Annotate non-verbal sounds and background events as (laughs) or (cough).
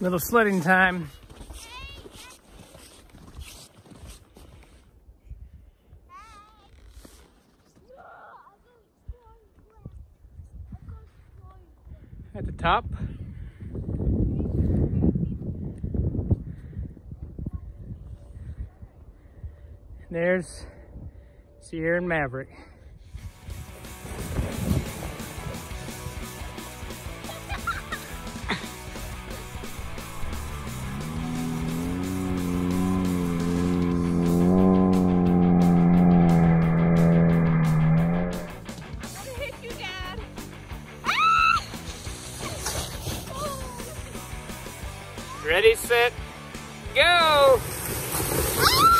Little sledding time. At the top. There's Sierra and Maverick. Ready, set, go! (laughs)